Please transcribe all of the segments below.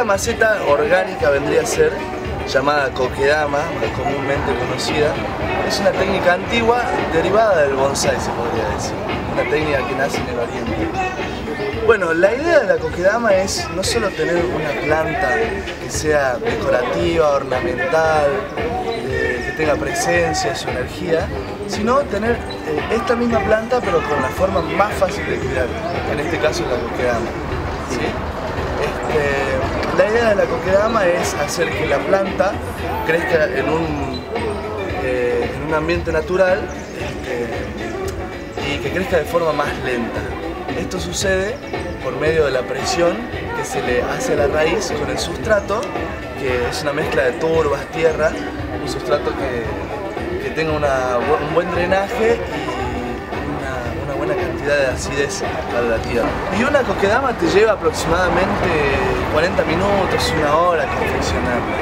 esta maceta orgánica vendría a ser llamada kokedama, comúnmente conocida, es una técnica antigua derivada del bonsai, se podría decir. Una técnica que nace en el oriente. Bueno, la idea de la kokedama es no solo tener una planta que sea decorativa, ornamental, eh, que tenga presencia, su energía, sino tener eh, esta misma planta pero con la forma más fácil de cuidar, en este caso la la idea de la kokedama es hacer que la planta crezca en un, eh, en un ambiente natural este, y que crezca de forma más lenta. Esto sucede por medio de la presión que se le hace a la raíz con el sustrato, que es una mezcla de turbas, tierra, un sustrato que, que tenga una, un buen drenaje y cantidad de acidez para la tierra. Y una coquedama te lleva aproximadamente 40 minutos, una hora confeccionarla.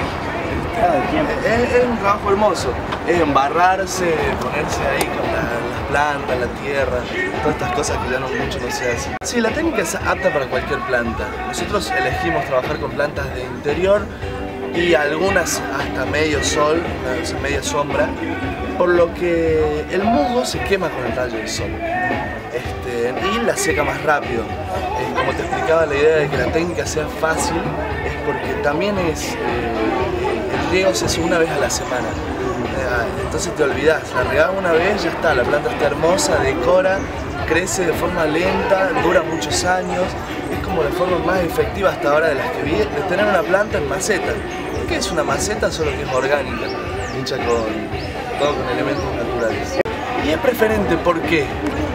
Es, es, un trabajo hermoso, es embarrarse, ponerse ahí con las plantas, la tierra, todas estas cosas que ya no mucho no se hacen. Sí, la técnica es apta para cualquier planta. Nosotros elegimos trabajar con plantas de interior y algunas hasta medio sol, media sombra, por lo que el musgo se quema con el rayo del sol este, y la seca más rápido. Eh, como te explicaba, la idea de que la técnica sea fácil es porque también es... Eh, el riego se hace una vez a la semana. Eh, entonces te olvidas, la regás una vez, ya está, la planta está hermosa, decora, crece de forma lenta, dura muchos años, es como la forma más efectiva hasta ahora de las que vi, de tener una planta en maceta. ¿Qué es una maceta? Solo que es orgánica, hecha con, todo con elementos naturales. Y es preferente porque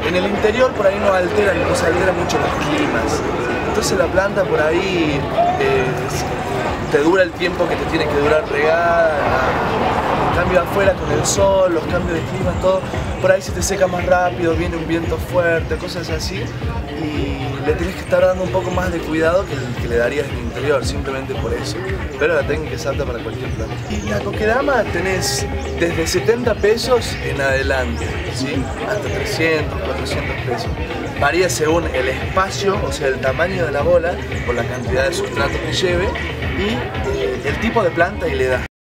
en el interior por ahí no altera, no se altera mucho los climas. Entonces la planta por ahí eh, te dura el tiempo que te tiene que durar regada, el cambio afuera con el sol, los cambios de clima, todo, por ahí se te seca más rápido, viene un viento fuerte, cosas así, le tienes que estar dando un poco más de cuidado que, el que le darías en el interior, simplemente por eso. Pero la técnica es apta para cualquier planta. Y la coquedama tenés desde 70 pesos en adelante, ¿sí? hasta 300, 400 pesos. Varía según el espacio, o sea, el tamaño de la bola, por la cantidad de sustrato que lleve y eh, el tipo de planta y la edad.